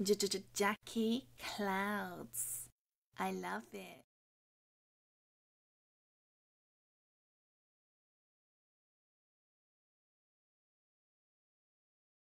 J J Jackie Clouds. I love it.